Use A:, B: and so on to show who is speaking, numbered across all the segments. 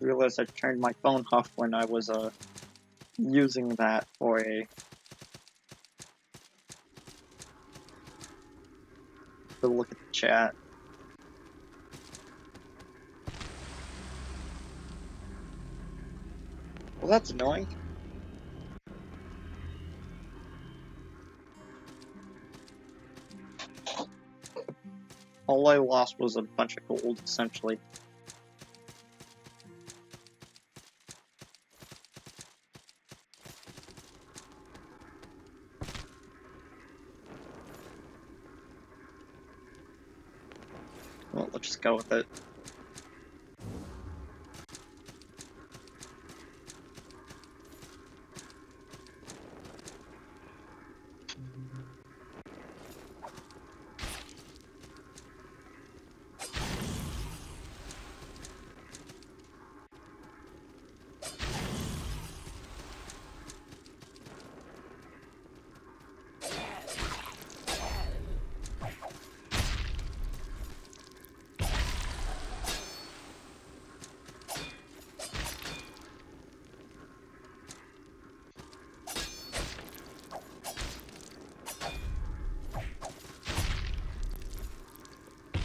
A: realized I turned my phone off when I was uh using that for a to look at the chat. Well, that's annoying. All I lost was a bunch of gold, essentially. Just go with it.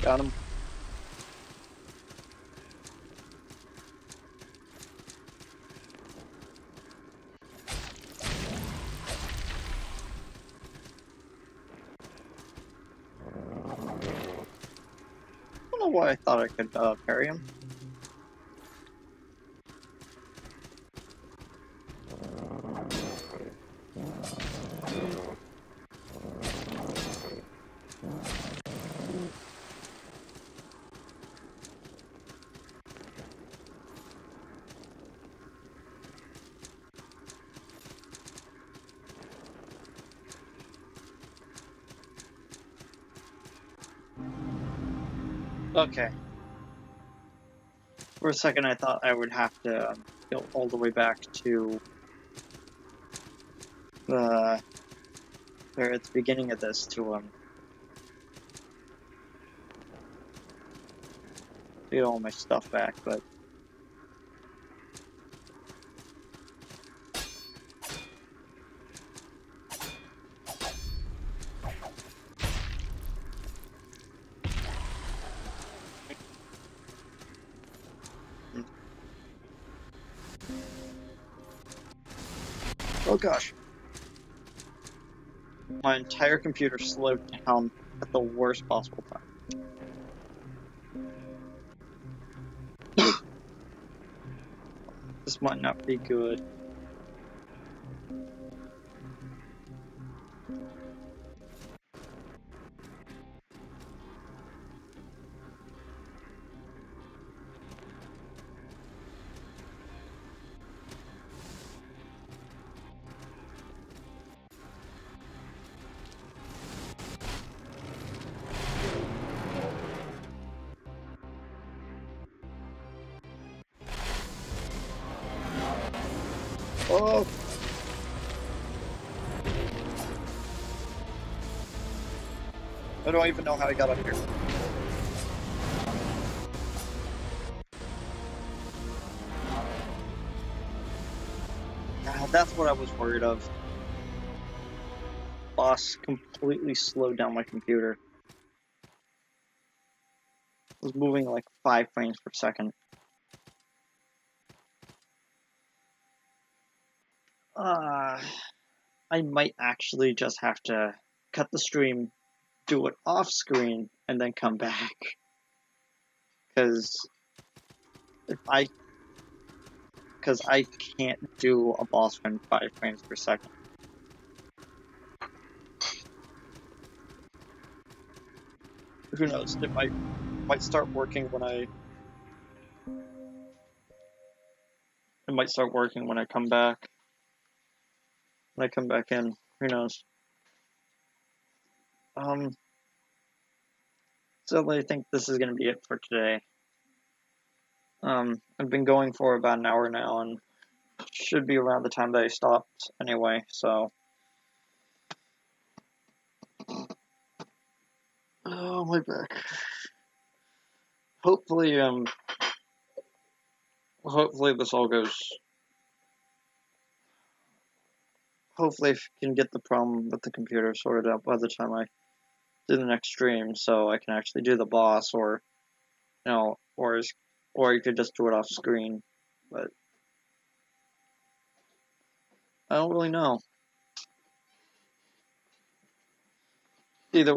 A: Got him. I don't know why I thought I could uh, parry him. Okay. For a second, I thought I would have to um, go all the way back to the or at the beginning of this to um get all my stuff back, but oh gosh. My entire computer slowed down at the worst possible time. this might not be good. Oh! I don't even know how I got up here. Ah, that's what I was worried of. Boss completely slowed down my computer. It was moving like five frames per second. Uh, I might actually just have to cut the stream, do it off screen, and then come back. Because if I, because I can't do a boss run five frames per second. Who knows? It might might start working when I. It might start working when I come back when I come back in. Who knows? Um, so I think this is going to be it for today. Um, I've been going for about an hour now, and should be around the time that I stopped anyway, so. Oh, my back. Hopefully, um, hopefully this all goes. Hopefully, I can get the problem with the computer sorted out by the time I do the next stream, so I can actually do the boss, or you know, or or you could just do it off screen, but I don't really know. Either